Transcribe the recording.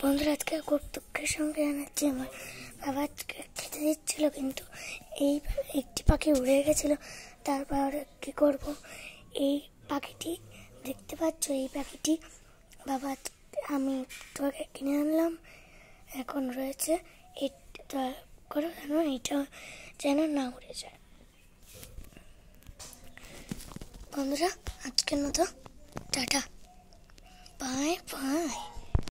বন্ধুরা আজকে খুব দুঃখের সঙ্গে জানাচ্ছি আমার বাবা আজকে খেতে দিচ্ছিল, কিন্তু এই একটি পাখি উড়ে গেছিল, তারপর কি করব? এই পাখিটি দেখতে পাচ্ছ? এই পাখিটি, বাবা, আমি তোকে কিনে আনলাম, এখন রয়েছে, এটা করো যেন এটা যেন না উড়ে যায়। বন্ধুরা, আজকের মতো, টাটা। Bye bye.